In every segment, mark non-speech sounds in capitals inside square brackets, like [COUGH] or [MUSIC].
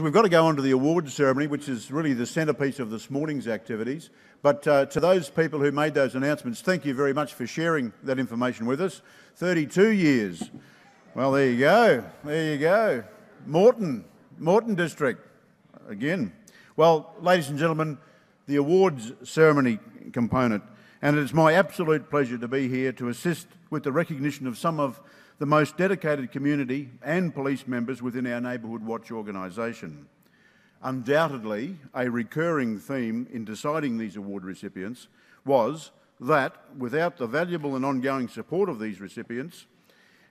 We've got to go on to the awards ceremony, which is really the centrepiece of this morning's activities. But uh, to those people who made those announcements, thank you very much for sharing that information with us. 32 years. Well, there you go. There you go. Moreton, Moreton District, again. Well, ladies and gentlemen, the awards ceremony component, and it's my absolute pleasure to be here to assist with the recognition of some of the most dedicated community and police members within our Neighbourhood Watch organisation. Undoubtedly, a recurring theme in deciding these award recipients was that without the valuable and ongoing support of these recipients,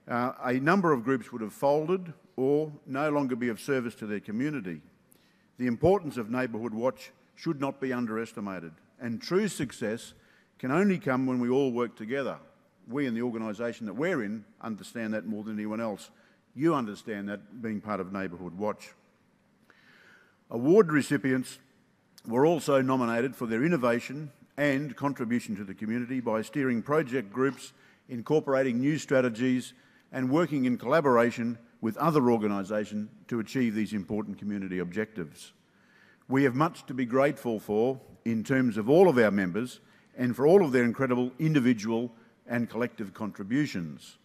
uh, a number of groups would have folded or no longer be of service to their community. The importance of Neighbourhood Watch should not be underestimated, and true success can only come when we all work together. We in the organisation that we're in understand that more than anyone else. You understand that being part of Neighbourhood Watch. Award recipients were also nominated for their innovation and contribution to the community by steering project groups, incorporating new strategies and working in collaboration with other organisations to achieve these important community objectives. We have much to be grateful for in terms of all of our members and for all of their incredible individual and collective contributions.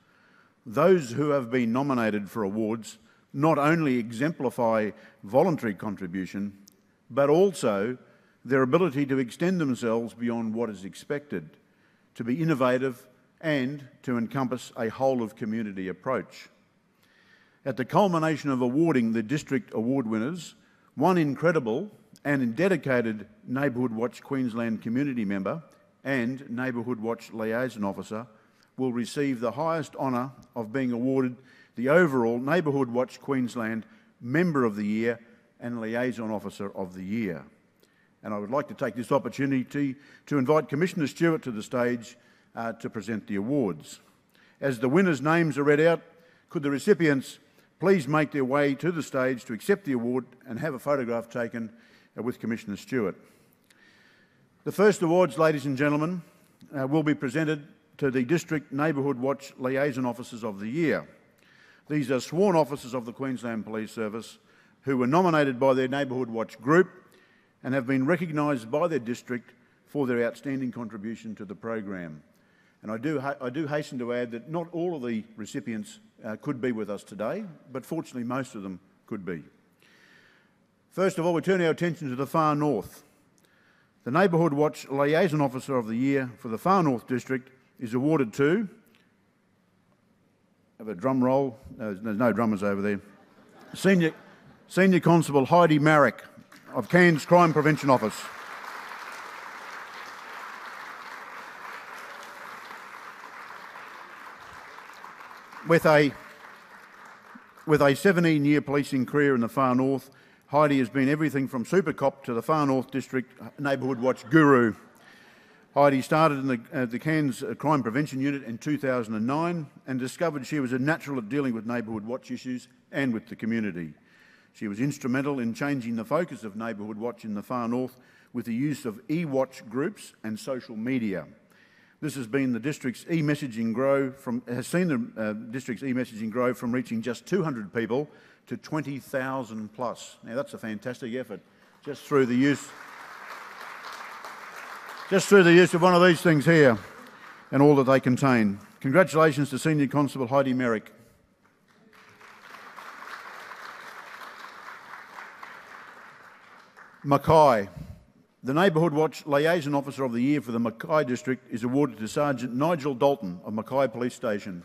Those who have been nominated for awards not only exemplify voluntary contribution, but also their ability to extend themselves beyond what is expected, to be innovative and to encompass a whole of community approach. At the culmination of awarding the district award winners, one incredible and dedicated Neighbourhood Watch Queensland community member and Neighbourhood Watch liaison officer will receive the highest honour of being awarded the overall Neighbourhood Watch Queensland Member of the Year and Liaison Officer of the Year. And I would like to take this opportunity to invite Commissioner Stewart to the stage uh, to present the awards. As the winners' names are read out, could the recipients please make their way to the stage to accept the award and have a photograph taken uh, with Commissioner Stewart. The first awards, ladies and gentlemen, uh, will be presented to the District Neighbourhood Watch Liaison Officers of the Year. These are sworn officers of the Queensland Police Service who were nominated by their Neighbourhood Watch group and have been recognised by their district for their outstanding contribution to the program. And I do, I do hasten to add that not all of the recipients uh, could be with us today, but fortunately most of them could be. First of all, we turn our attention to the far north. The Neighbourhood Watch Liaison Officer of the Year for the Far North District is awarded to have a drum roll. No, there's no drummers over there. Senior, Senior Constable Heidi Marek of Cairns Crime Prevention Office. With a, with a 17-year policing career in the far north, Heidi has been everything from super cop to the far north district neighbourhood watch guru. Heidi started in the, uh, the Cairns Crime Prevention Unit in 2009 and discovered she was a natural at dealing with neighbourhood watch issues and with the community. She was instrumental in changing the focus of Neighbourhood Watch in the far north with the use of e-watch groups and social media. This has been the district's e-messaging grow from has seen the uh, district's e-messaging grow from reaching just 200 people to 20,000 plus. Now that's a fantastic effort just through the use just through the use of one of these things here and all that they contain. Congratulations to Senior Constable Heidi Merrick. Mackay. The Neighbourhood Watch Liaison Officer of the Year for the Mackay District is awarded to Sergeant Nigel Dalton of Mackay Police Station.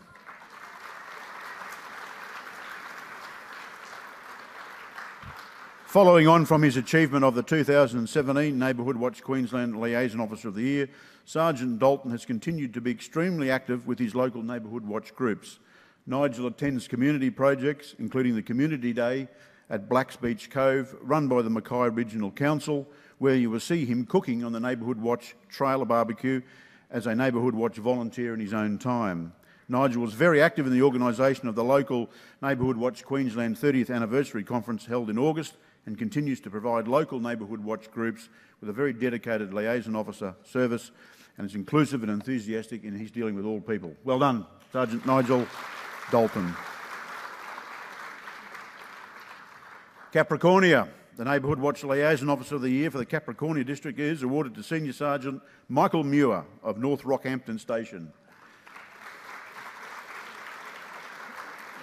Following on from his achievement of the 2017 Neighbourhood Watch Queensland Liaison Officer of the Year, Sergeant Dalton has continued to be extremely active with his local Neighbourhood Watch groups. Nigel attends community projects, including the Community Day at Blacks Beach Cove, run by the Mackay Regional Council, where you will see him cooking on the Neighbourhood Watch trailer barbecue as a Neighbourhood Watch volunteer in his own time. Nigel was very active in the organisation of the local Neighbourhood Watch Queensland 30th Anniversary Conference held in August and continues to provide local neighbourhood watch groups with a very dedicated liaison officer service and is inclusive and enthusiastic in his dealing with all people. Well done, Sergeant Nigel Dalton. Capricornia, the Neighbourhood Watch Liaison Officer of the Year for the Capricornia District is awarded to Senior Sergeant Michael Muir of North Rockhampton Station.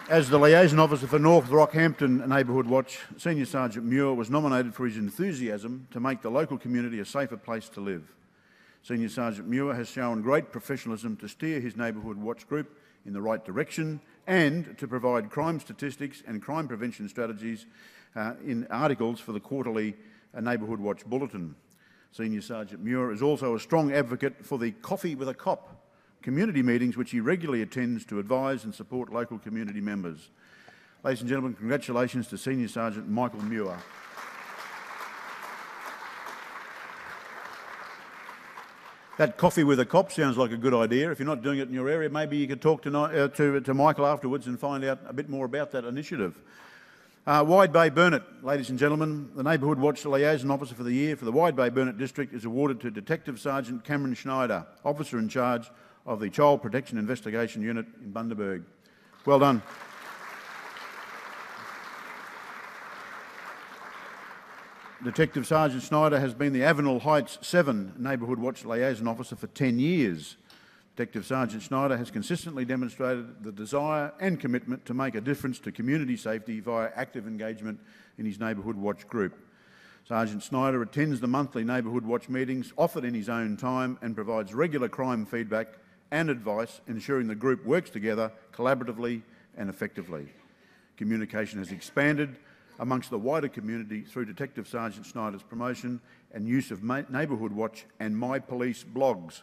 As the liaison officer for North Rockhampton Neighbourhood Watch, Senior Sergeant Muir was nominated for his enthusiasm to make the local community a safer place to live. Senior Sergeant Muir has shown great professionalism to steer his Neighbourhood Watch group in the right direction and to provide crime statistics and crime prevention strategies uh, in articles for the quarterly uh, Neighbourhood Watch Bulletin. Senior Sergeant Muir is also a strong advocate for the Coffee with a Cop community meetings which he regularly attends to advise and support local community members. Ladies and gentlemen, congratulations to Senior Sergeant Michael Muir. That coffee with a cop sounds like a good idea. If you're not doing it in your area, maybe you could talk to, uh, to, to Michael afterwards and find out a bit more about that initiative. Uh, Wide Bay Burnett, ladies and gentlemen, the Neighbourhood Watch Liaison Officer for the Year for the Wide Bay Burnett District is awarded to Detective Sergeant Cameron Schneider, Officer in charge of the Child Protection Investigation Unit in Bundaberg. Well done. Detective Sergeant Snyder has been the Avenell Heights 7 Neighbourhood Watch Liaison Officer for 10 years. Detective Sergeant Snyder has consistently demonstrated the desire and commitment to make a difference to community safety via active engagement in his Neighbourhood Watch group. Sergeant Snyder attends the monthly Neighbourhood Watch meetings, often in his own time, and provides regular crime feedback and advice, ensuring the group works together collaboratively and effectively. Communication has expanded amongst the wider community through Detective Sergeant Schneider's promotion and use of Neighbourhood Watch and My Police blogs.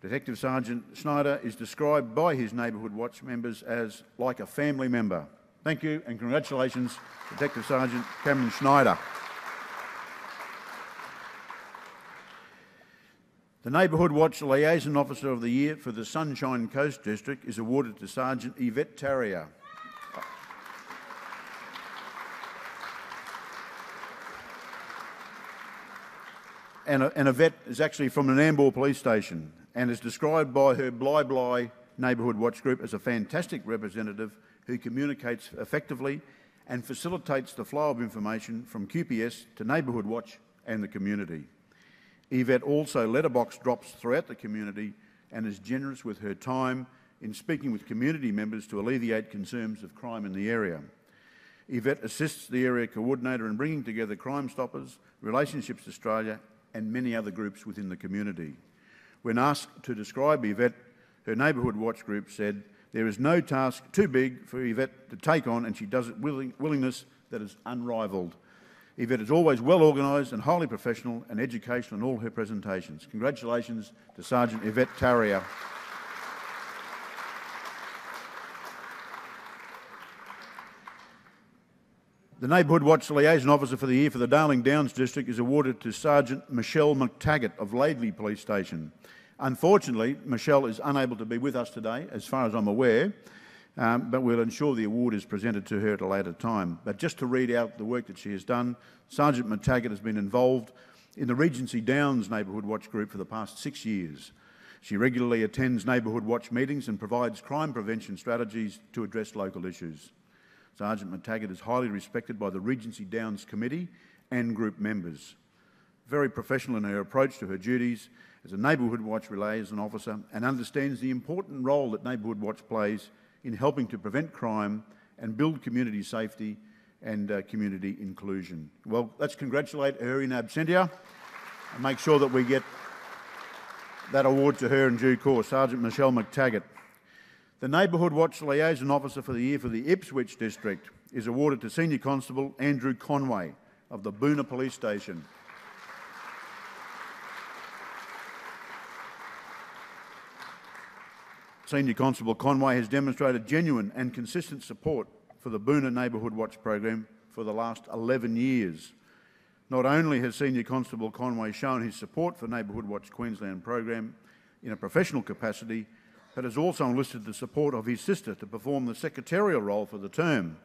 Detective Sergeant Schneider is described by his Neighbourhood Watch members as like a family member. Thank you and congratulations, Detective Sergeant Cameron Schneider. The Neighbourhood Watch Liaison Officer of the Year for the Sunshine Coast District is awarded to Sergeant Yvette Tarrier. And, and Yvette is actually from the Nambour Police Station and is described by her Bly Bly Neighbourhood Watch Group as a fantastic representative who communicates effectively and facilitates the flow of information from QPS to Neighbourhood Watch and the community. Yvette also letterbox drops throughout the community and is generous with her time in speaking with community members to alleviate concerns of crime in the area. Yvette assists the area coordinator in bringing together Crime Stoppers, Relationships Australia and many other groups within the community. When asked to describe Yvette, her neighbourhood watch group said, there is no task too big for Yvette to take on and she does it with willingness that is unrivalled. Yvette is always well organised and highly professional and educational in all her presentations. Congratulations to Sergeant Yvette Tarrier. The Neighbourhood Watch Liaison Officer for the Year for the Darling Downs District is awarded to Sergeant Michelle McTaggart of Laidley Police Station. Unfortunately, Michelle is unable to be with us today, as far as I'm aware, um, but we'll ensure the award is presented to her at a later time. But just to read out the work that she has done, Sergeant McTaggart has been involved in the Regency Downs Neighbourhood Watch Group for the past six years. She regularly attends Neighbourhood Watch meetings and provides crime prevention strategies to address local issues. Sergeant McTaggart is highly respected by the Regency Downs Committee and group members. Very professional in her approach to her duties as a Neighbourhood Watch liaison officer and understands the important role that Neighbourhood Watch plays in helping to prevent crime and build community safety and uh, community inclusion. Well, let's congratulate her in absentia and make sure that we get that award to her in due course, Sergeant Michelle McTaggart. The Neighbourhood Watch Liaison Officer for the year for the Ipswich District is awarded to Senior Constable Andrew Conway of the Boonah Police Station. Senior Constable Conway has demonstrated genuine and consistent support for the Boonah Neighbourhood Watch program for the last 11 years. Not only has Senior Constable Conway shown his support for Neighbourhood Watch Queensland program in a professional capacity, but has also enlisted the support of his sister to perform the secretarial role for the term.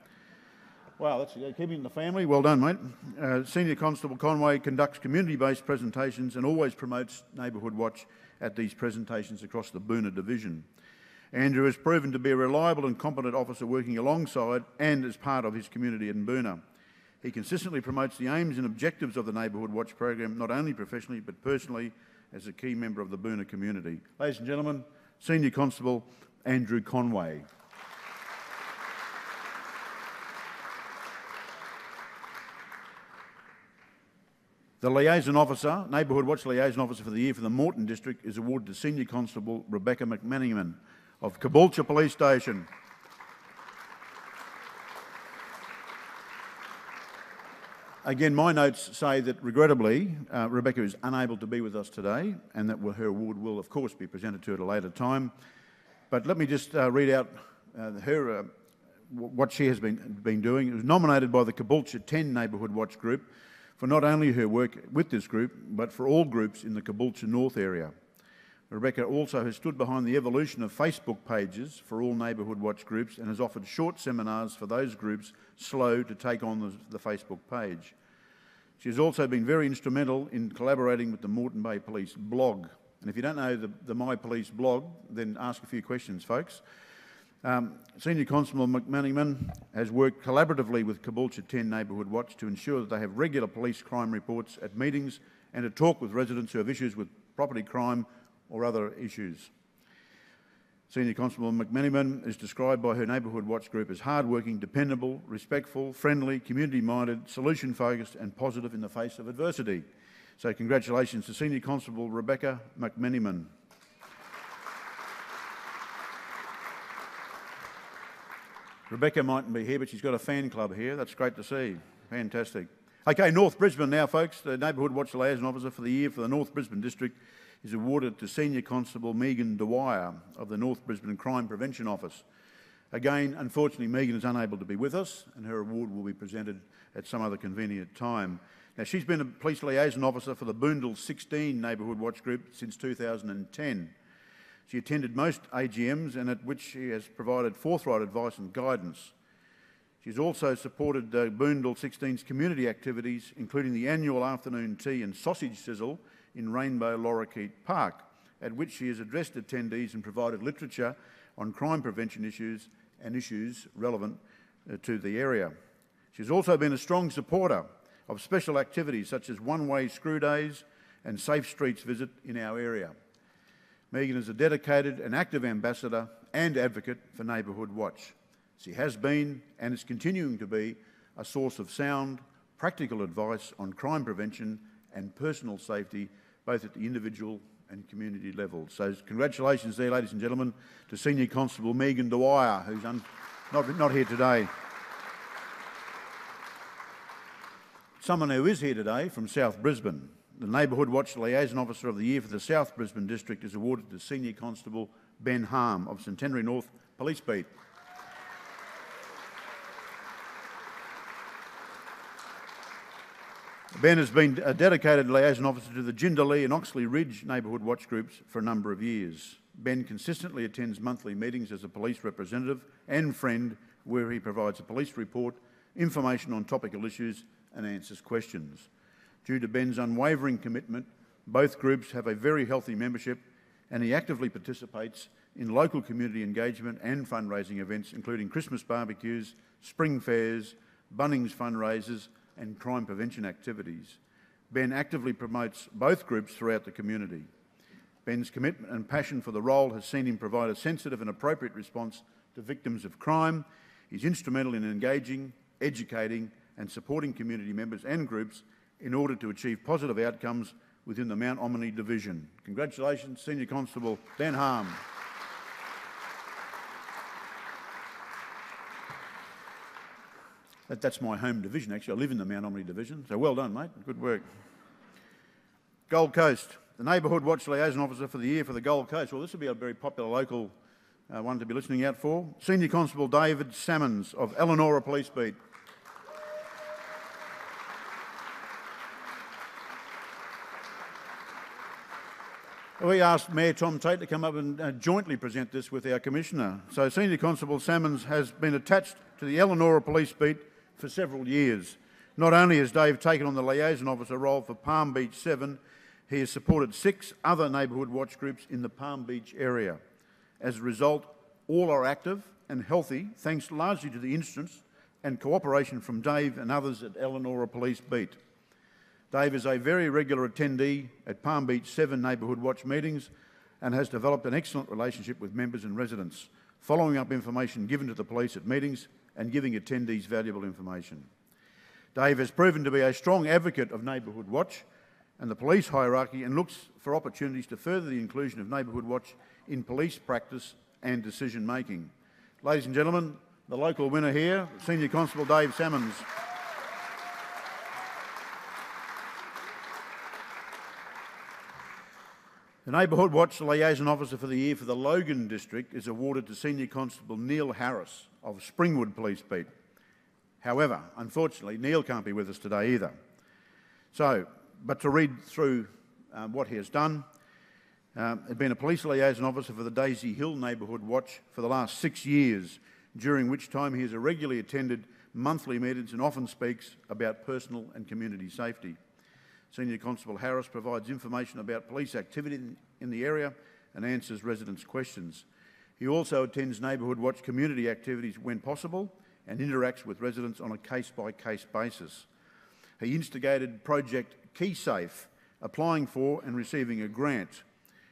Wow, that's keeping the family. Well done, mate. Uh, Senior Constable Conway conducts community-based presentations and always promotes Neighbourhood Watch at these presentations across the Boonah Division. Andrew has proven to be a reliable and competent officer working alongside and as part of his community in Boonah. He consistently promotes the aims and objectives of the Neighbourhood Watch program, not only professionally but personally as a key member of the Boonah community. Ladies and gentlemen, Senior Constable Andrew Conway. The Liaison Officer, Neighbourhood Watch Liaison Officer for the year for the Moreton District is awarded to Senior Constable Rebecca McManaman of Caboolture Police Station. Again, my notes say that regrettably, uh, Rebecca is unable to be with us today and that her award will, of course, be presented to her at a later time. But let me just uh, read out uh, her, uh, what she has been, been doing. It was nominated by the Caboolture 10 Neighbourhood Watch Group for not only her work with this group, but for all groups in the Caboolture North area. Rebecca also has stood behind the evolution of Facebook pages for all neighbourhood watch groups and has offered short seminars for those groups slow to take on the, the, Facebook page. She has also been very instrumental in collaborating with the Moreton Bay Police blog. And if you don't know the, the My Police blog, then ask a few questions, folks. Um, Senior Constable McManaman has worked collaboratively with Caboolture 10 Neighbourhood Watch to ensure that they have regular police crime reports at meetings and to talk with residents who have issues with property crime or other issues. Senior Constable McManaman is described by her Neighbourhood Watch group as hardworking, dependable, respectful, friendly, community-minded, solution-focused and positive in the face of adversity. So congratulations to Senior Constable Rebecca McManaman. Rebecca mightn't be here, but she's got a fan club here. That's great to see. Fantastic. Okay, North Brisbane now, folks. The Neighbourhood Watch Liaison Officer for the year for the North Brisbane District is awarded to Senior Constable Megan Dwyer of the North Brisbane Crime Prevention Office. Again, unfortunately, Megan is unable to be with us, and her award will be presented at some other convenient time. Now, she's been a police liaison officer for the Boondall 16 Neighbourhood Watch Group since 2010. She attended most AGMs and at which she has provided forthright advice and guidance. She's also supported uh, Boondall 16's community activities, including the annual afternoon tea and sausage sizzle in Rainbow Lorikeet Park, at which she has addressed attendees and provided literature on crime prevention issues and issues relevant uh, to the area. She's also been a strong supporter of special activities such as one-way screw days and Safe Streets visit in our area. Megan is a dedicated and active ambassador and advocate for Neighbourhood Watch. She has been and is continuing to be a source of sound, practical advice on crime prevention and personal safety, both at the individual and community level. So congratulations there, ladies and gentlemen, to Senior Constable Megan Dwyer, who's not, not here today. Someone who is here today from South Brisbane, the Neighbourhood Watch Liaison Officer of the Year for the South Brisbane District is awarded to Senior Constable Ben Harm of Centenary North Police Beat. Ben has been a dedicated liaison officer to the Jindalee and Oxley Ridge neighbourhood watch groups for a number of years. Ben consistently attends monthly meetings as a police representative and friend where he provides a police report, information on topical issues and answers questions. Due to Ben's unwavering commitment, both groups have a very healthy membership and he actively participates in local community engagement and fundraising events, including Christmas barbecues, spring fairs, Bunnings fundraisers, and crime prevention activities. Ben actively promotes both groups throughout the community. Ben's commitment and passion for the role has seen him provide a sensitive and appropriate response to victims of crime. He's instrumental in engaging, educating, and supporting community members and groups in order to achieve positive outcomes within the Mount Ommaney Division. Congratulations, Senior Constable Ben Harm. That, that's my home division, actually. I live in the Mount Ommaney Division, so well done, mate. Good work. Gold Coast, the Neighbourhood Watch Liaison Officer for the year for the Gold Coast. Well, this will be a very popular local uh, one to be listening out for. Senior Constable David Salmons of Elanora Police Beat. We asked Mayor Tom Tate to come up and uh, jointly present this with our Commissioner. So Senior Constable Salmons has been attached to the Elanora Police Beat for several years. Not only has Dave taken on the liaison officer role for Palm Beach 7, he has supported six other neighbourhood watch groups in the Palm Beach area. As a result, all are active and healthy thanks largely to the instance and cooperation from Dave and others at Elanora Police Beat. Dave is a very regular attendee at Palm Beach 7 Neighbourhood Watch meetings and has developed an excellent relationship with members and residents, following up information given to the police at meetings and giving attendees valuable information. Dave has proven to be a strong advocate of Neighbourhood Watch and the police hierarchy and looks for opportunities to further the inclusion of Neighbourhood Watch in police practice and decision making. Ladies and gentlemen, the local winner here, Senior Constable Dave Salmons. The Neighbourhood Watch Liaison Officer for the Year for the Logan District is awarded to Senior Constable Neil Harris of Springwood Police Beat. However, unfortunately, Neil can't be with us today either. So, but to read through um, what he has done, um, had been a police liaison officer for the Daisy Hill Neighbourhood Watch for the last six years, during which time he has regularly attended monthly meetings and often speaks about personal and community safety. Senior Constable Harris provides information about police activity in the area and answers residents' questions. He also attends Neighbourhood Watch community activities when possible and interacts with residents on a case-by-case basis. He instigated Project KeySafe, applying for and receiving a grant.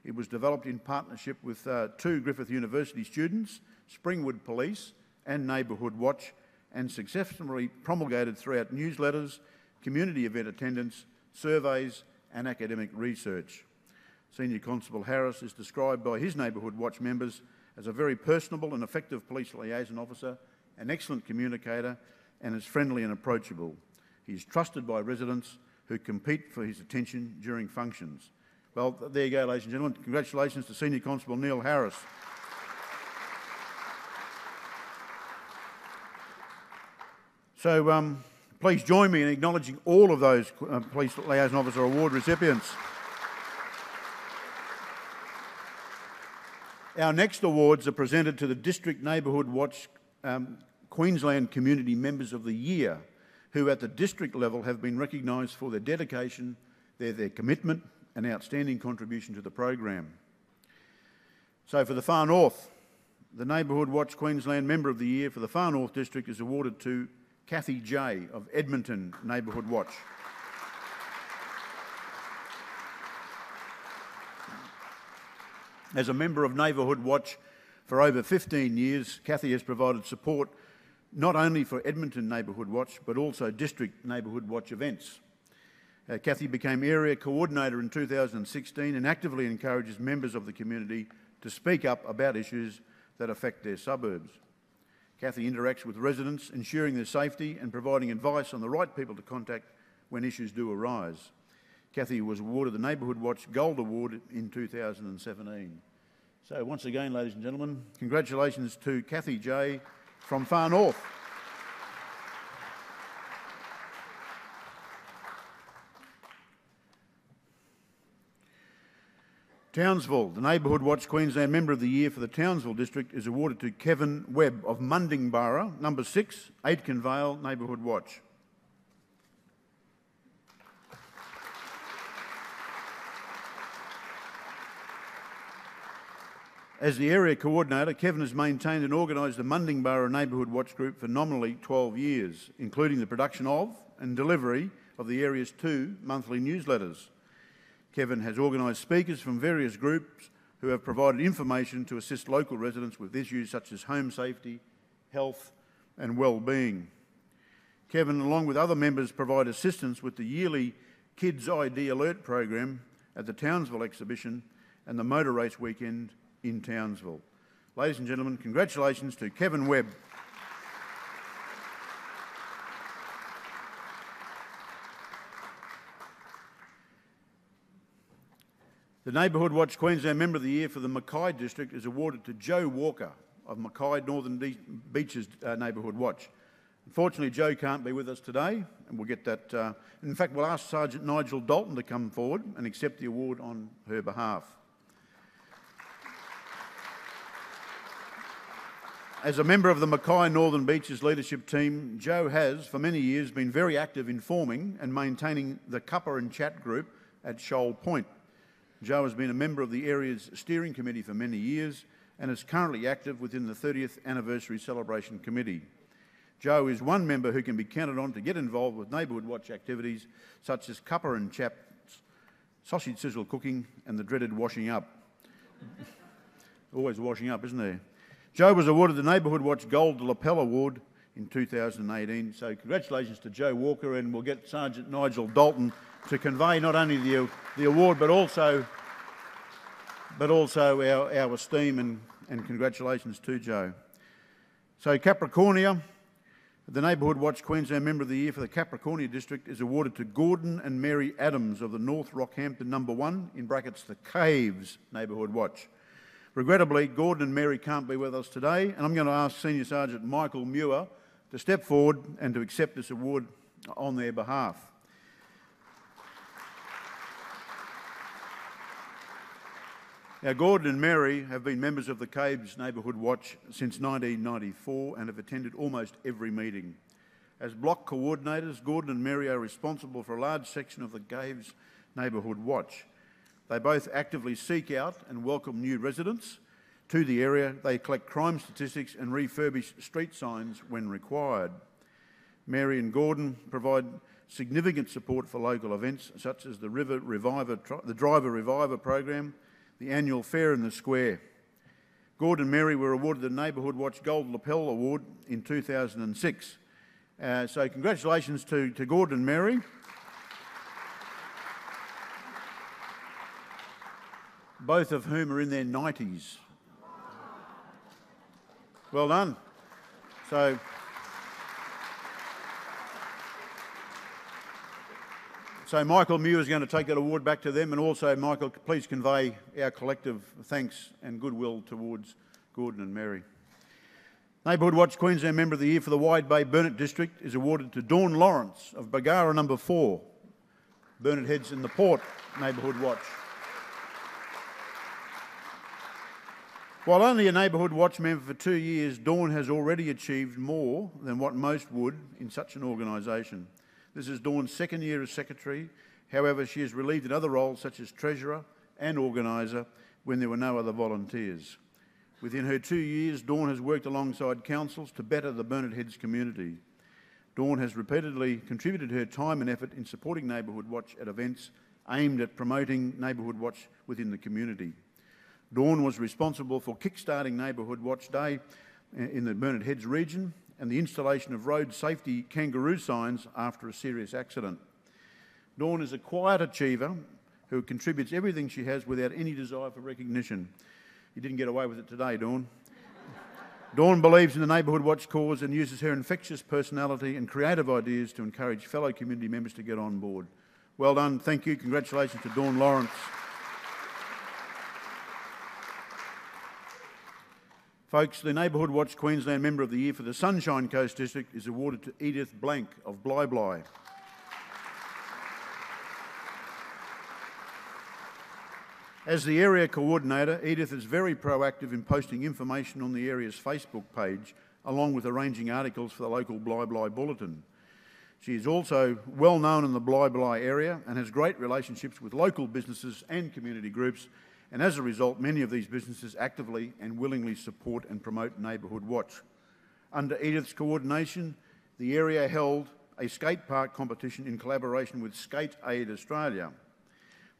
It was developed in partnership with uh, two Griffith University students, Springwood Police and Neighbourhood Watch, and successfully promulgated throughout newsletters, community event attendance, surveys and academic research. Senior Constable Harris is described by his Neighbourhood Watch members as a very personable and effective police liaison officer an excellent communicator, and is friendly and approachable. He is trusted by residents who compete for his attention during functions. Well, there you go, ladies and gentlemen. Congratulations to Senior Constable Neil Harris. So um, please join me in acknowledging all of those uh, Police Liaison Officer Award recipients. Our next awards are presented to the District Neighbourhood Watch um, Queensland Community Members of the Year who at the district level have been recognised for their dedication, their, their commitment and outstanding contribution to the program. So for the Far North, the Neighbourhood Watch Queensland Member of the Year for the Far North District is awarded to Kathy Jay of Edmonton Neighbourhood Watch. As a member of Neighbourhood Watch for over 15 years, Kathy has provided support not only for Edmonton Neighbourhood Watch, but also District Neighbourhood Watch events. Uh, Kathy became area coordinator in 2016 and actively encourages members of the community to speak up about issues that affect their suburbs. Kathy interacts with residents, ensuring their safety and providing advice on the right people to contact when issues do arise. Kathy was awarded the Neighbourhood Watch Gold Award in 2017. So once again, ladies and gentlemen, congratulations to Kathy Jay from Far North. Townsville, the Neighbourhood Watch Queensland Member of the Year for the Townsville District is awarded to Kevin Webb of Mundingburra, number six, Aitkenvale Neighbourhood Watch. As the area coordinator, Kevin has maintained and organised the Mundingburra Neighbourhood Watch Group for nominally 12 years, including the production of and delivery of the area's two monthly newsletters. Kevin has organised speakers from various groups who have provided information to assist local residents with issues such as home safety, health and well-being. Kevin, along with other members, provide assistance with the yearly Kids ID Alert program at the Townsville exhibition and the motor race weekend in Townsville. Ladies and gentlemen, congratulations to Kevin Webb. The Neighbourhood Watch Queensland Member of the Year for the Mackay District is awarded to Joe Walker of Mackay Northern Beaches uh, Neighbourhood Watch. Unfortunately, Joe can't be with us today, and we'll get that. Uh, in fact, we'll ask Sergeant Nigel Dalton to come forward and accept the award on her behalf. As a member of the Mackay Northern Beaches leadership team, Joe has, for many years, been very active in forming and maintaining the Cuppa and Chat group at Shoal Point. Joe has been a member of the area's steering committee for many years and is currently active within the 30th Anniversary Celebration Committee. Joe is one member who can be counted on to get involved with Neighbourhood Watch activities such as cuppa and chaps, sausage sizzle cooking and the dreaded washing up. [LAUGHS] Always washing up, isn't there? Joe was awarded the Neighbourhood Watch Gold Lapel Award in 2018. So congratulations to Joe Walker and we'll get Sergeant Nigel Dalton to convey not only the, the award but also, but also our, our esteem and, and congratulations to Joe. So Capricornia, the Neighbourhood Watch Queensland Member of the Year for the Capricornia District is awarded to Gordon and Mary Adams of the North Rockhampton Number 1, in brackets the Caves Neighbourhood Watch. Regrettably, Gordon and Mary can't be with us today, and I'm going to ask Senior Sergeant Michael Muir to step forward and to accept this award on their behalf. Now, Gordon and Mary have been members of the Caves Neighbourhood Watch since 1994 and have attended almost every meeting. As block coordinators, Gordon and Mary are responsible for a large section of the Caves Neighbourhood Watch. They both actively seek out and welcome new residents to the area. They collect crime statistics and refurbish street signs when required. Mary and Gordon provide significant support for local events such as the River Reviver, the Driver Reviver program, the annual fair in the square. Gordon and Mary were awarded the Neighbourhood Watch Gold Lapel Award in 2006. Uh, so congratulations to, to Gordon and Mary. Both of whom are in their 90s. Well done. So So Michael Muir is going to take that award back to them and also Michael please convey our collective thanks and goodwill towards Gordon and Mary. Neighbourhood Watch Queensland Member of the Year for the Wide Bay Burnett District is awarded to Dawn Lawrence of Bargara number 4. Burnett Heads in the Port Neighbourhood Watch. While only a Neighbourhood Watch member for two years, Dawn has already achieved more than what most would in such an organisation. This is Dawn's second year as Secretary. However, she has relieved in other roles such as Treasurer and Organiser when there were no other volunteers. Within her two years, Dawn has worked alongside councils to better the Burnett Heads community. Dawn has repeatedly contributed her time and effort in supporting Neighbourhood Watch at events aimed at promoting Neighbourhood Watch within the community. Dawn was responsible for kickstarting Neighbourhood Watch Day in the Burnett Heads region and the installation of road safety kangaroo signs after a serious accident. Dawn is a quiet achiever who contributes everything she has without any desire for recognition. You didn't get away with it today, Dawn. [LAUGHS] Dawn believes in the Neighbourhood Watch cause and uses her infectious personality and creative ideas to encourage fellow community members to get on board. Well done. Thank you. Congratulations to Dawn Lawrence. Folks, the Neighbourhood Watch Queensland Member of the Year for the Sunshine Coast District is awarded to Edith Blank of Bly Bly. As the area coordinator, Edith is very proactive in posting information on the area's Facebook page, along with arranging articles for the local Bly Bly Bulletin. She is also well known in the Bly Bly area and has great relationships with local businesses and community groups and as a result, many of these businesses actively and willingly support and promote Neighbourhood Watch. Under Edith's coordination, the area held a skate park competition in collaboration with Skate Aid Australia.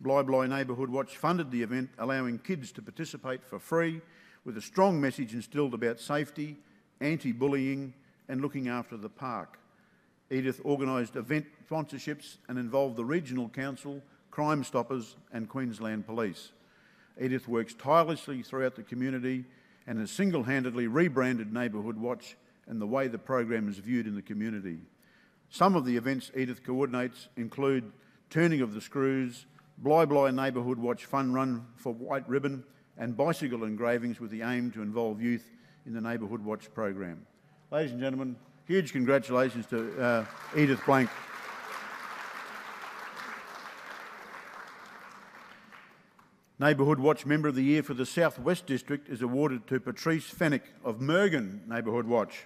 Bly Bly Neighbourhood Watch funded the event, allowing kids to participate for free with a strong message instilled about safety, anti-bullying and looking after the park. Edith organised event sponsorships and involved the Regional Council, Crime Stoppers and Queensland Police. Edith works tirelessly throughout the community and has single-handedly rebranded Neighbourhood Watch and the way the program is viewed in the community. Some of the events Edith coordinates include Turning of the Screws, Bly Bly Neighbourhood Watch Fun Run for White Ribbon and bicycle engravings with the aim to involve youth in the Neighbourhood Watch program. Ladies and gentlemen, huge congratulations to uh, Edith Blank. Neighbourhood Watch Member of the Year for the South West District is awarded to Patrice Fennick of Mergen Neighbourhood Watch.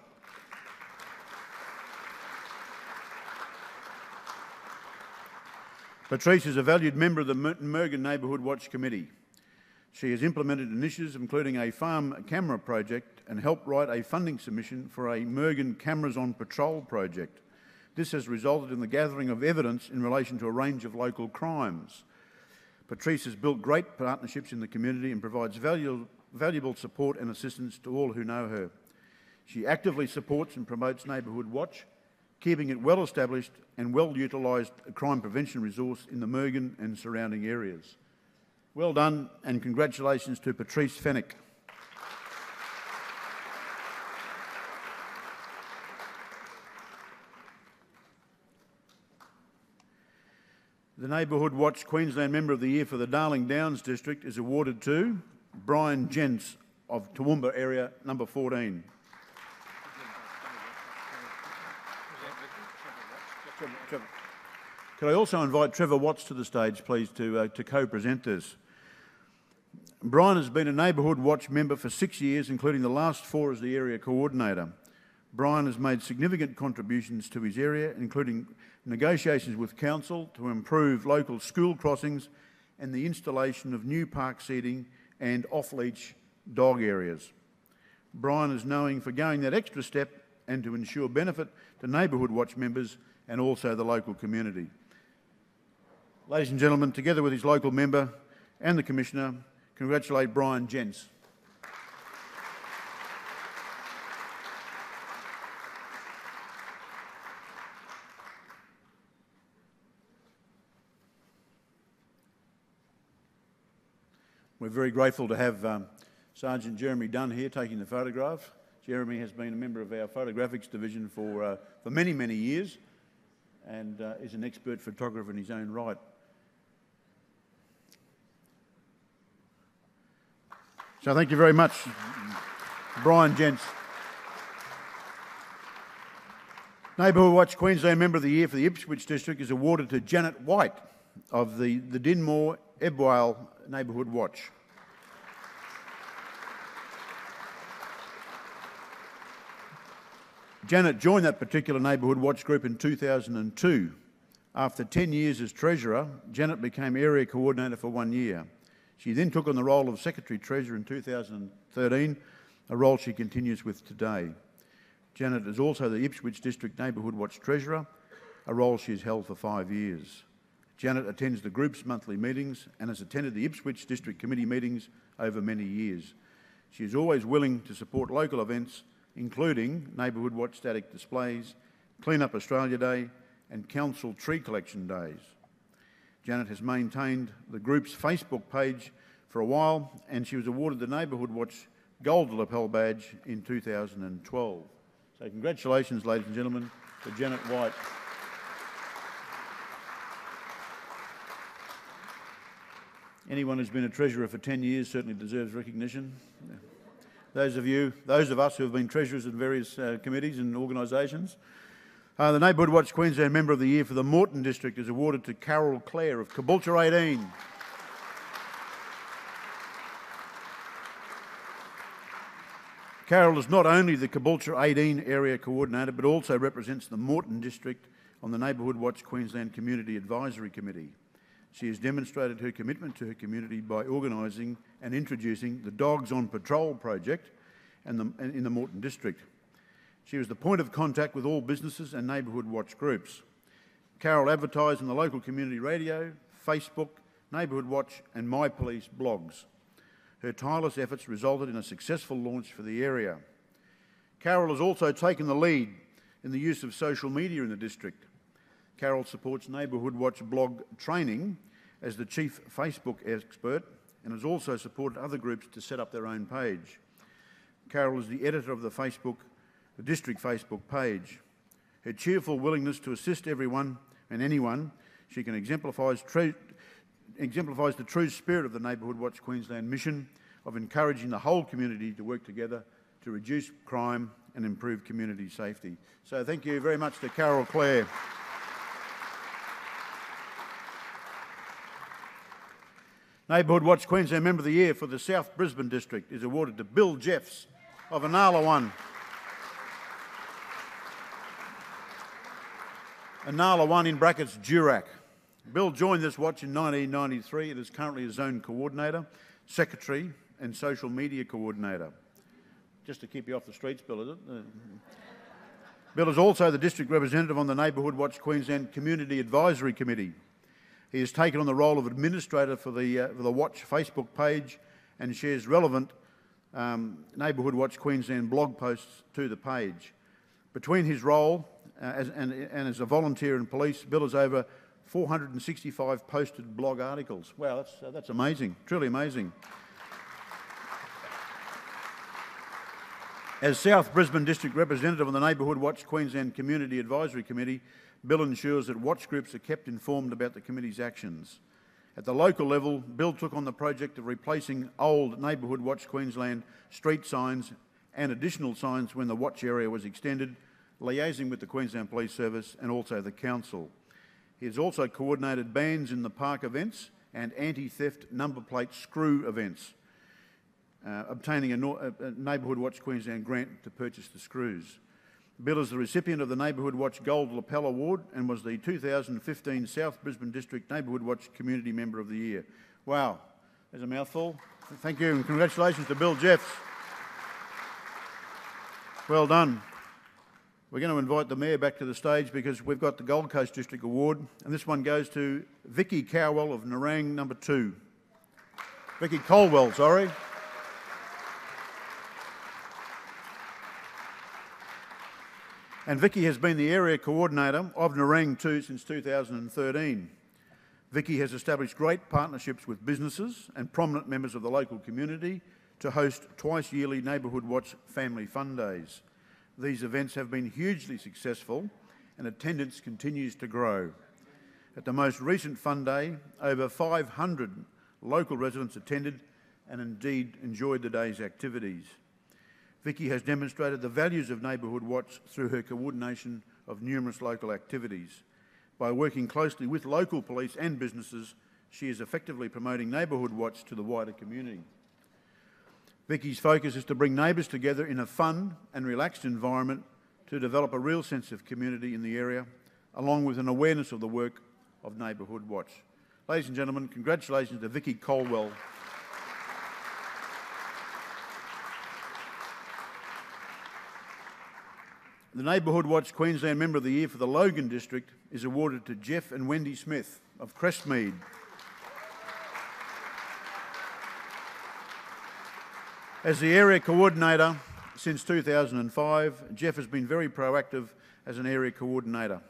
Patrice is a valued member of the Mergen Neighbourhood Watch Committee. She has implemented initiatives including a farm camera project and helped write a funding submission for a Mergen Cameras on Patrol project. This has resulted in the gathering of evidence in relation to a range of local crimes. Patrice has built great partnerships in the community and provides valuable, valuable support and assistance to all who know her. She actively supports and promotes Neighbourhood Watch, keeping it well established and well utilised crime prevention resource in the Mergen and surrounding areas. Well done and congratulations to Patrice Fennick. The Neighbourhood Watch Queensland Member of the Year for the Darling Downs District is awarded to Brian Gents of Toowoomba area, number 14. Could I also invite Trevor Watts to the stage, please, to, uh, to co-present this? Brian has been a Neighbourhood Watch member for six years, including the last four as the area coordinator. Brian has made significant contributions to his area, including negotiations with council to improve local school crossings and the installation of new park seating and off-leash dog areas. Brian is knowing for going that extra step and to ensure benefit to Neighbourhood Watch members and also the local community. Ladies and gentlemen, together with his local member and the Commissioner, congratulate Brian Gents. Very grateful to have um, Sergeant Jeremy Dunn here taking the photograph. Jeremy has been a member of our photographics division for, uh, for many, many years and uh, is an expert photographer in his own right. So thank you very much, Brian Gents. Neighbourhood Watch Queensland Member of the Year for the Ipswich District is awarded to Janet White of the, the Dinmore Ebbw Vale Neighbourhood Watch. Janet joined that particular Neighbourhood Watch group in 2002. After 10 years as Treasurer, Janet became Area Coordinator for one year. She then took on the role of Secretary Treasurer in 2013, a role she continues with today. Janet is also the Ipswich District Neighbourhood Watch Treasurer, a role she has held for five years. Janet attends the group's monthly meetings and has attended the Ipswich District Committee meetings over many years. She is always willing to support local events including Neighbourhood Watch static displays, Clean Up Australia Day and Council Tree Collection Days. Janet has maintained the group's Facebook page for a while and she was awarded the Neighbourhood Watch Gold Lapel Badge in 2012. So congratulations, ladies and gentlemen, to Janet White. Anyone who's been a treasurer for 10 years certainly deserves recognition those of you, those of us who have been treasurers in various uh, committees and organisations. Uh, the Neighbourhood Watch Queensland Member of the Year for the Moreton District is awarded to Carol Clare of Caboolture 18. Carol is not only the Caboolture 18 area coordinator, but also represents the Moreton District on the Neighbourhood Watch Queensland Community Advisory Committee. She has demonstrated her commitment to her community by organising and introducing the Dogs on Patrol project and the, in the Moreton district. She was the point of contact with all businesses and neighbourhood watch groups. Carol advertised in the local community radio, Facebook, Neighbourhood Watch and My Police blogs. Her tireless efforts resulted in a successful launch for the area. Carol has also taken the lead in the use of social media in the district. Carol supports Neighbourhood Watch blog training as the chief Facebook expert and has also supported other groups to set up their own page. Carol is the editor of the Facebook, the district Facebook page. Her cheerful willingness to assist everyone and anyone she can exemplifies, exemplifies the true spirit of the Neighbourhood Watch Queensland mission of encouraging the whole community to work together to reduce crime and improve community safety. So thank you very much to Carol Clare. Neighbourhood Watch Queensland Member of the Year for the South Brisbane District is awarded to Bill Jeffs of Inala One. Inala One in brackets Durack. Bill joined this watch in 1993 and is currently a zone coordinator. Secretary and Social Media Coordinator. Just to keep you off the streets, Bill, is it? Uh, Bill is also the District Representative on the Neighbourhood Watch Queensland Community Advisory Committee. He has taken on the role of Administrator for the, uh, for the Watch Facebook page and shares relevant um, Neighbourhood Watch Queensland blog posts to the page. Between his role uh, as, and, and, as a volunteer in police, Bill has over 465 posted blog articles. Wow, that's, uh, that's amazing, truly amazing. As South Brisbane District Representative on the Neighbourhood Watch Queensland Community Advisory Committee, Bill ensures that watch groups are kept informed about the committee's actions. At the local level, Bill took on the project of replacing old Neighbourhood Watch Queensland street signs and additional signs when the watch area was extended, liaising with the Queensland Police Service and also the Council. He has also coordinated bans in the park events and anti-theft number plate screw events, uh, obtaining a, a Neighbourhood Watch Queensland grant to purchase the screws. Bill is the recipient of the Neighbourhood Watch Gold Lapel Award and was the 2015 South Brisbane District Neighbourhood Watch Community Member of the Year. Wow, there's a mouthful. Thank you and congratulations to Bill Jeffs. Well done. We're going to invite the Mayor back to the stage because we've got the Gold Coast District Award and this one goes to Vicky Cowell of Nerang number two. Vicky Colwell, sorry. And Vicky has been the area coordinator of Nerang 2 since 2013. Vicky has established great partnerships with businesses and prominent members of the local community to host twice yearly Neighbourhood Watch Family Fun Days. These events have been hugely successful and attendance continues to grow. At the most recent Fun Day, over 500 local residents attended and indeed enjoyed the day's activities. Vicky has demonstrated the values of Neighbourhood Watch through her coordination of numerous local activities. By working closely with local police and businesses, she is effectively promoting Neighbourhood Watch to the wider community. Vicky's focus is to bring neighbours together in a fun and relaxed environment to develop a real sense of community in the area, along with an awareness of the work of Neighbourhood Watch. Ladies and gentlemen, congratulations to Vicky Colwell. The Neighbourhood Watch Queensland Member of the Year for the Logan District is awarded to Jeff and Wendy Smith of Crestmead. As the area coordinator since 2005, Jeff has been very proactive as an area coordinator.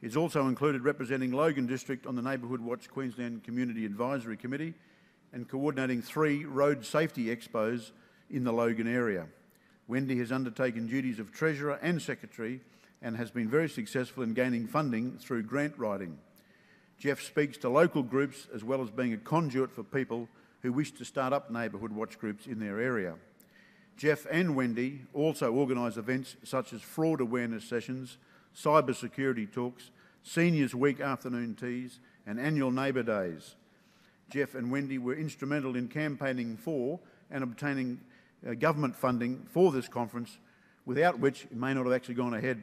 He's also included representing Logan District on the Neighbourhood Watch Queensland Community Advisory Committee and coordinating three road safety expos in the Logan area. Wendy has undertaken duties of Treasurer and Secretary and has been very successful in gaining funding through grant writing. Jeff speaks to local groups as well as being a conduit for people who wish to start up neighbourhood watch groups in their area. Jeff and Wendy also organise events such as fraud awareness sessions, cyber security talks, Seniors Week afternoon teas and annual Neighbour Days. Jeff and Wendy were instrumental in campaigning for and obtaining uh, government funding for this conference, without which it may not have actually gone ahead.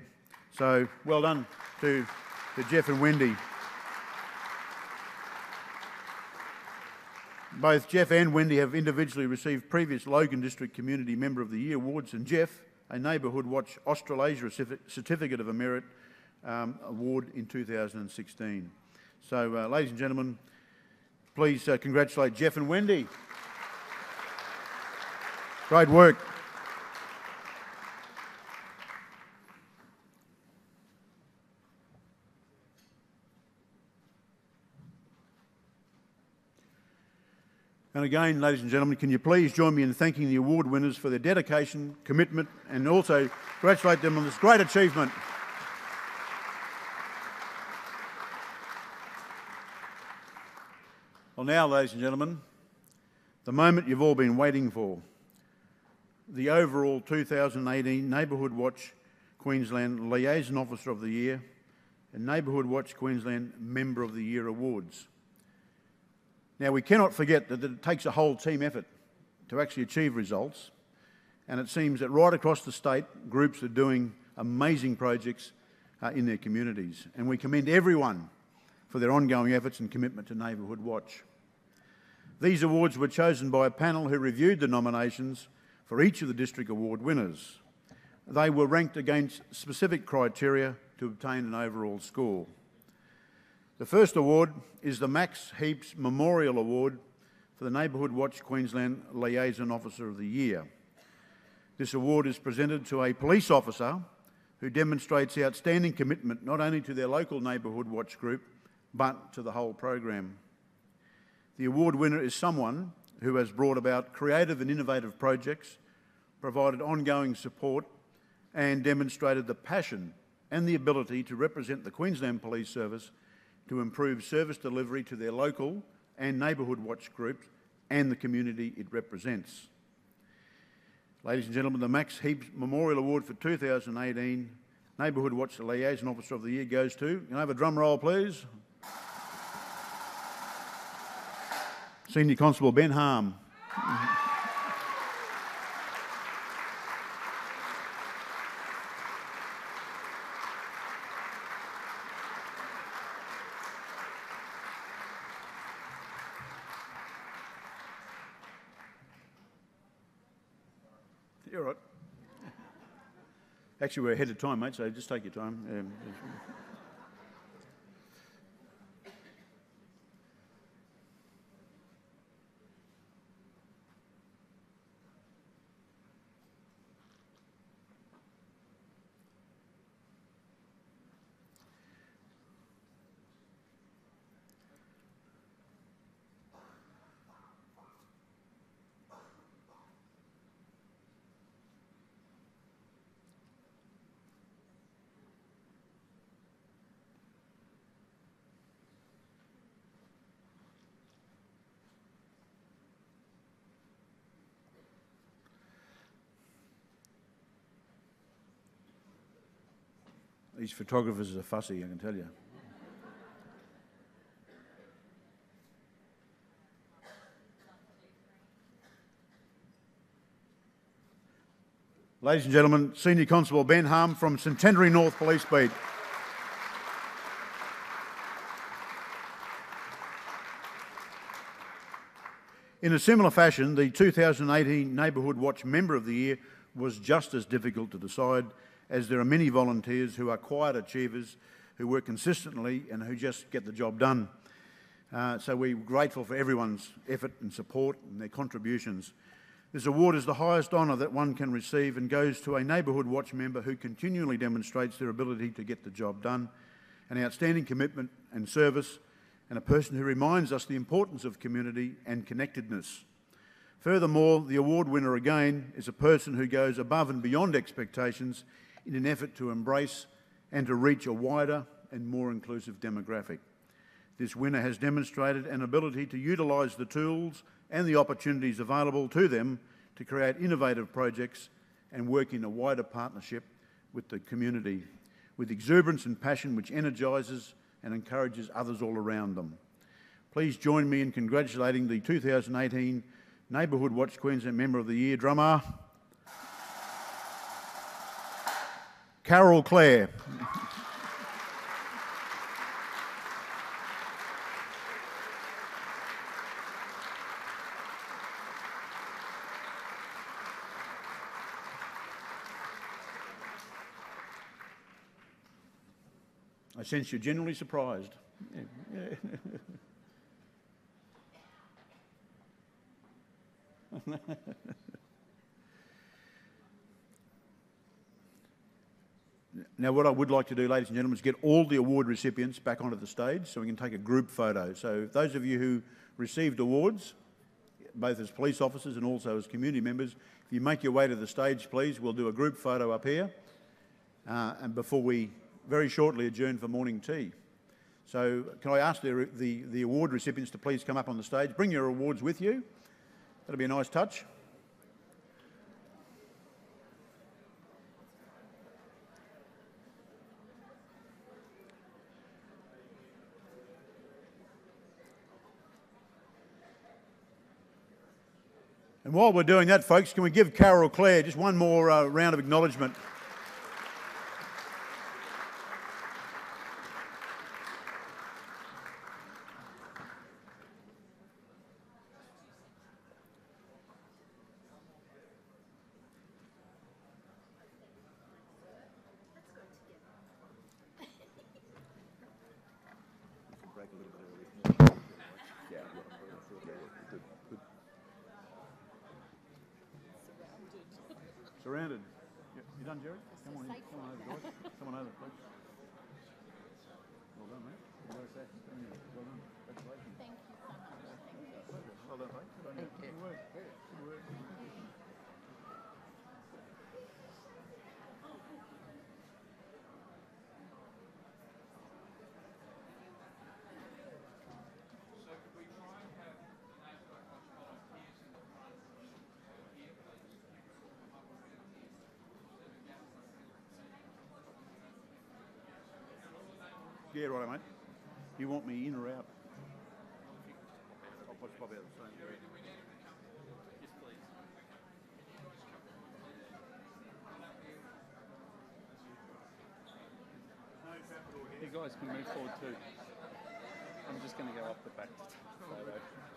So well done to, to Jeff and Wendy. Both Jeff and Wendy have individually received previous Logan District Community Member of the Year awards, and Jeff, a Neighbourhood Watch Australasia Certificate of Merit um, award in 2016. So, uh, ladies and gentlemen, please uh, congratulate Jeff and Wendy. Great work. And again, ladies and gentlemen, can you please join me in thanking the award winners for their dedication, commitment, and also congratulate them on this great achievement. Well, now, ladies and gentlemen, the moment you've all been waiting for the overall 2018 Neighbourhood Watch Queensland Liaison Officer of the Year and Neighbourhood Watch Queensland Member of the Year awards. Now, we cannot forget that it takes a whole team effort to actually achieve results, and it seems that right across the state, groups are doing amazing projects uh, in their communities, and we commend everyone for their ongoing efforts and commitment to Neighbourhood Watch. These awards were chosen by a panel who reviewed the nominations for each of the district award winners. They were ranked against specific criteria to obtain an overall score. The first award is the Max Heaps Memorial Award for the Neighbourhood Watch Queensland Liaison Officer of the Year. This award is presented to a police officer who demonstrates outstanding commitment not only to their local neighbourhood watch group but to the whole program. The award winner is someone who has brought about creative and innovative projects, provided ongoing support and demonstrated the passion and the ability to represent the Queensland Police Service to improve service delivery to their local and neighbourhood watch groups and the community it represents. Ladies and gentlemen, the Max Heaps Memorial Award for 2018 Neighbourhood Watch Liaison Officer of the Year goes to, can I have a drum roll please? Senior Constable Ben Harm. You're right. Actually, we're ahead of time, mate, so just take your time. Um, These photographers are fussy, I can tell you. Ladies and gentlemen, Senior Constable Ben Harm from Centenary North Police Beat. In a similar fashion, the 2018 Neighbourhood Watch Member of the Year was just as difficult to decide as there are many volunteers who are quiet achievers who work consistently and who just get the job done. Uh, so we're grateful for everyone's effort and support and their contributions. This award is the highest honour that one can receive and goes to a Neighbourhood Watch member who continually demonstrates their ability to get the job done, an outstanding commitment and service, and a person who reminds us the importance of community and connectedness. Furthermore, the award winner again is a person who goes above and beyond expectations in an effort to embrace and to reach a wider and more inclusive demographic. This winner has demonstrated an ability to utilise the tools and the opportunities available to them to create innovative projects and work in a wider partnership with the community, with exuberance and passion which energises and encourages others all around them. Please join me in congratulating the 2018 Neighbourhood Watch Queensland Member of the Year, drummer Carol Clare. I sense you're generally surprised. [LAUGHS] Now, what I would like to do, ladies and gentlemen, is get all the award recipients back onto the stage so we can take a group photo. So those of you who received awards, both as police officers and also as community members, if you make your way to the stage, please, we'll do a group photo up here uh, and before we very shortly adjourn for morning tea. So can I ask the, the, the award recipients to please come up on the stage? Bring your awards with you. That'll be a nice touch. And while we're doing that, folks, can we give Carol Clare just one more uh, round of acknowledgement? you want me in or out? I'll out the same. You guys can move forward too. I'm just going to go up the back to take a photo.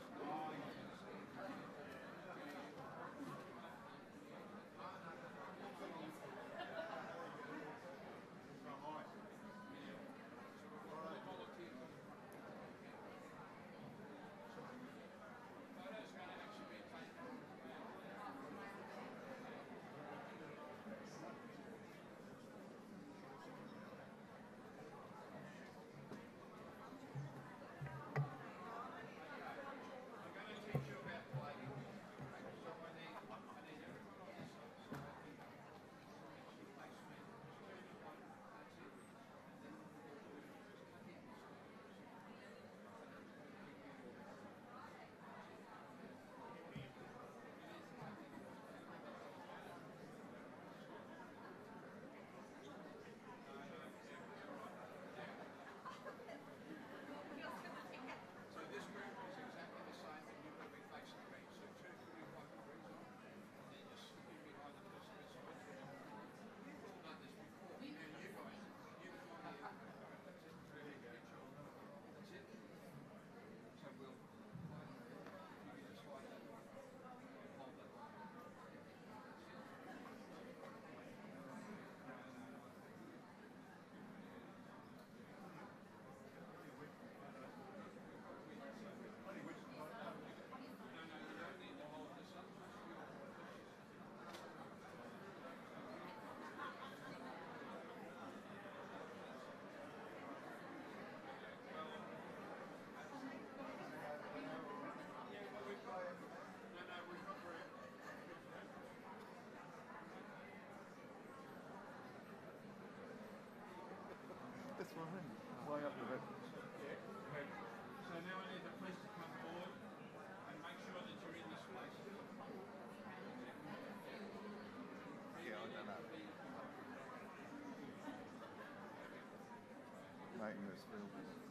making this real.